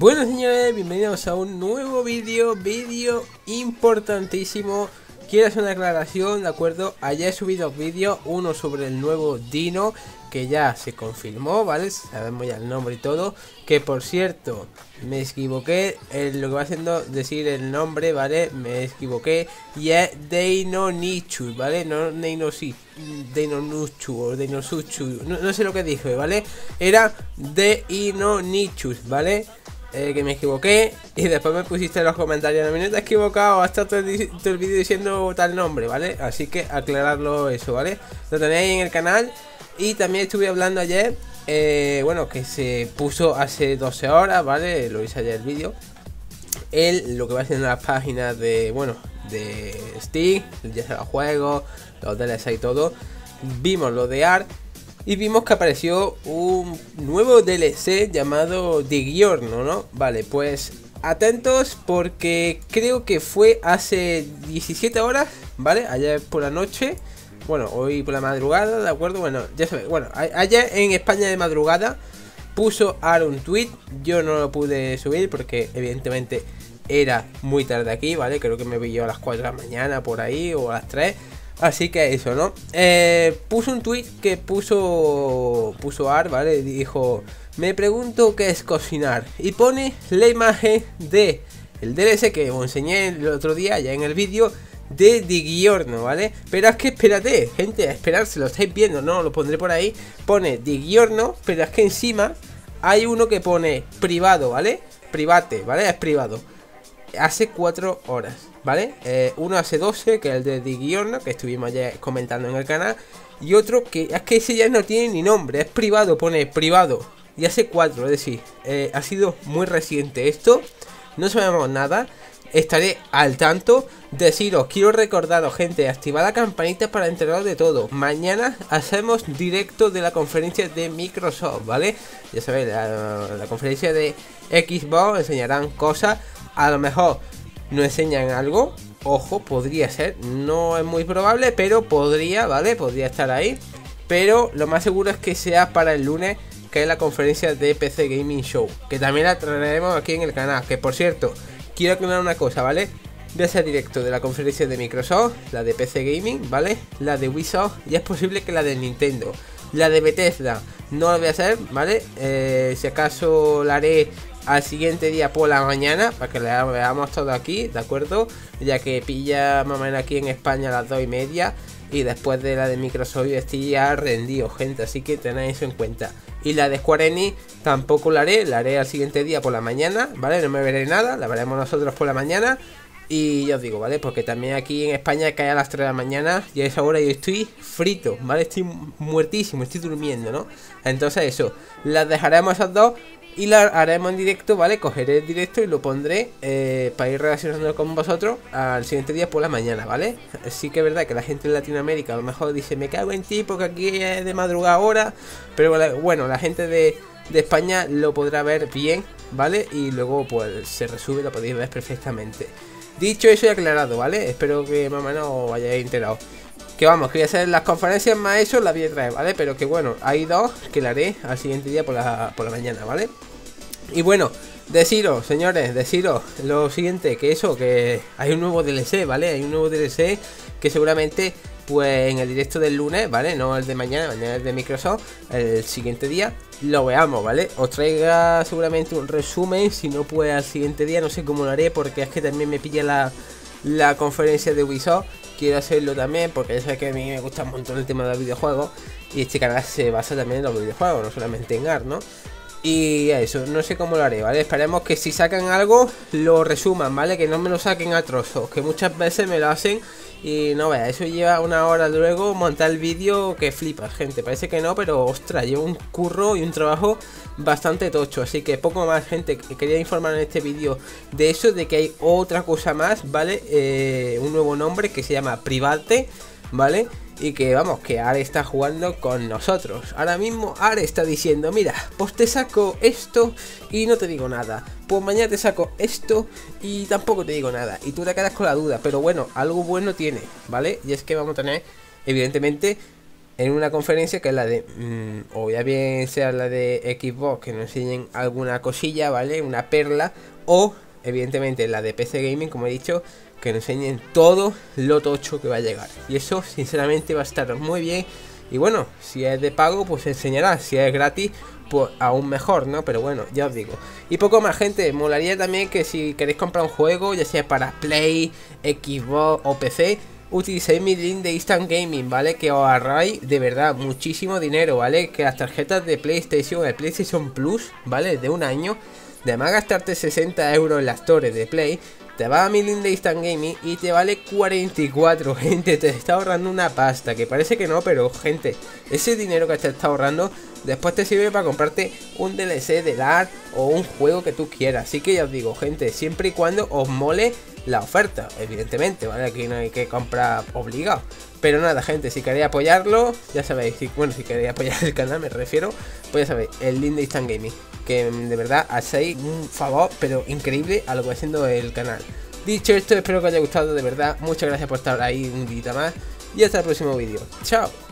Bueno señores, bienvenidos a un nuevo vídeo, vídeo importantísimo Quiero hacer una aclaración, ¿de acuerdo? Ayer he subido vídeos, uno sobre el nuevo Dino Que ya se confirmó, ¿vale? Sabemos ya el nombre y todo Que por cierto, me equivoqué en lo que va haciendo decir el nombre, ¿vale? Me equivoqué Y es Deino Nichu, ¿vale? No Deino si Deino Nuchu o Deino Suchu no, no sé lo que dije, ¿vale? Era Deino Nichus, ¿vale? Eh, que me equivoqué y después me pusiste en los comentarios, no me he equivocado, hasta todo el, vídeo diciendo tal nombre, ¿vale? Así que aclararlo eso, ¿vale? Lo tenéis en el canal y también estuve hablando ayer, eh, bueno, que se puso hace 12 horas, ¿vale? Lo hice ayer el vídeo. Él lo que va haciendo las páginas de, bueno, de Steam, ya sea los juegos, los DLC y todo. Vimos lo de ART y vimos que apareció un nuevo DLC llamado The Giorno, ¿no? Vale, pues atentos porque creo que fue hace 17 horas, ¿vale? Ayer por la noche. Bueno, hoy por la madrugada, ¿de acuerdo? Bueno, ya sabéis. Bueno, ayer en España de madrugada puso Aaron un tweet. Yo no lo pude subir porque evidentemente era muy tarde aquí, ¿vale? Creo que me vi a las 4 de la mañana por ahí o a las 3. Así que eso, ¿no? Eh, puso un tweet que puso puso Ar, ¿vale? Dijo, me pregunto qué es cocinar. Y pone la imagen de el DLC que os enseñé el otro día ya en el vídeo de Digiorno, ¿vale? Pero es que espérate, gente, a esperar, lo estáis viendo, no, lo pondré por ahí. Pone Digiorno, pero es que encima hay uno que pone privado, ¿vale? Private, ¿vale? Es privado. Hace 4 horas. ¿Vale? Eh, uno hace 12, que es el de Digiorno, que estuvimos ya comentando en el canal. Y otro que es que ese ya no tiene ni nombre, es privado, pone privado. Y hace 4, es decir, eh, ha sido muy reciente esto. No sabemos nada. Estaré al tanto. Deciros, quiero recordaros, gente, activad la campanita para enteraros de todo. Mañana hacemos directo de la conferencia de Microsoft, ¿vale? Ya sabéis, la, la conferencia de Xbox enseñarán cosas. A lo mejor no enseñan algo. Ojo, podría ser, no es muy probable, pero podría, ¿vale? Podría estar ahí. Pero lo más seguro es que sea para el lunes, que es la conferencia de PC Gaming Show. Que también la traeremos aquí en el canal. Que por cierto, quiero aclarar una cosa, ¿vale? Voy a ser directo de la conferencia de Microsoft, la de PC Gaming, ¿vale? La de Ubisoft y es posible que la de Nintendo. La de Bethesda no la voy a hacer, ¿vale? Eh, si acaso la haré al siguiente día por la mañana para que la veamos todo aquí, ¿de acuerdo? Ya que pilla más o menos aquí en España a las 2 y media y después de la de Microsoft estoy ya rendido, gente, así que tenéis eso en cuenta. Y la de Square Enix tampoco la haré, la haré al siguiente día por la mañana, ¿vale? No me veré nada, la veremos nosotros por la mañana. Y ya os digo, ¿vale? Porque también aquí en España cae a las 3 de la mañana y a esa hora yo estoy frito, ¿vale? Estoy muertísimo, estoy durmiendo, ¿no? Entonces eso, las dejaremos esas dos y la haremos en directo, ¿vale? Cogeré el directo y lo pondré eh, para ir relacionando con vosotros al siguiente día por la mañana, ¿vale? Sí que es verdad que la gente de Latinoamérica a lo mejor dice, me cago en ti porque aquí es de madrugada ahora. Pero bueno, la gente de, España lo podrá ver bien, ¿vale? Y luego pues se resube, lo podéis ver perfectamente. Dicho eso y aclarado, ¿vale? Espero que mamá no hayáis enterado. Que vamos, que voy a hacer las conferencias más eso, las voy a traer, ¿vale? Pero que bueno, hay dos que la haré al siguiente día por la, por la mañana, ¿vale? Y bueno, deciros, señores, deciros lo siguiente, que eso, que hay un nuevo DLC, ¿vale? Hay un nuevo DLC que seguramente, pues en el directo del lunes, ¿vale? No el de mañana, mañana el de Microsoft, el siguiente día, lo veamos, ¿vale? Os traiga seguramente un resumen, si no, pues al siguiente día, no sé cómo lo haré, porque es que también me pilla la, la conferencia de Ubisoft quiero hacerlo también porque ya sabes que a mí me gusta un montón el tema de los videojuegos y este canal se basa también en los videojuegos, no solamente en art, ¿no? Y eso, no sé cómo lo haré, ¿vale? Esperemos que si sacan algo, lo resuman, ¿vale? Que no me lo saquen a trozos, que muchas veces me lo hacen y no vea, eso lleva una hora luego montar el vídeo que flipa, gente. Parece que no, pero ostras, lleva un curro y un trabajo bastante tocho. Así que poco más, gente, quería informar en este vídeo de eso, de que hay otra cosa más, ¿vale? Eh, un nuevo nombre que se llama Private, ¿vale? Y que vamos, que Are está jugando con nosotros. Ahora mismo Are está diciendo, mira, pues te saco esto y no te digo nada. Pues mañana te saco esto y tampoco te digo nada. Y tú te quedas con la duda. Pero bueno, algo bueno tiene, ¿vale? Y es que vamos a tener, evidentemente, en una conferencia que es la de, mm, o ya bien sea la de Xbox, que nos enseñen alguna cosilla, ¿vale? Una perla, o evidentemente la de PC Gaming, como he dicho, que nos enseñen todo lo tocho que va a llegar. Y eso, sinceramente, va a estar muy bien. Y bueno, si es de pago, pues enseñará. Si es gratis, pues aún mejor, ¿no? Pero bueno, ya os digo. Y poco más, gente. Molaría también que si queréis comprar un juego, ya sea para Play, Xbox o PC, utilicéis mi link de Instant Gaming, ¿vale? Que os ahorráis de verdad muchísimo dinero, ¿vale? Que las tarjetas de PlayStation, el PlayStation Plus, ¿vale? De un año, además gastarte 60 euros en las torres de Play, te va a mi de Instant Gaming y te vale 44, gente, te está ahorrando una pasta, que parece que no, pero gente, ese dinero que te está ahorrando después te sirve para comprarte un DLC de LAR o un juego que tú quieras. Así que ya os digo, gente, siempre y cuando os mole la oferta, evidentemente, ¿vale? Aquí no hay que comprar obligado. Pero nada, gente, si queréis apoyarlo, ya sabéis, si, bueno, si queréis apoyar el canal, me refiero, pues ya sabéis, el link de Instant Gaming que de verdad hacéis un favor, pero increíble a lo que va haciendo el canal. Dicho esto, espero que os haya gustado de verdad. Muchas gracias por estar ahí un día más. Y hasta el próximo vídeo. Chao.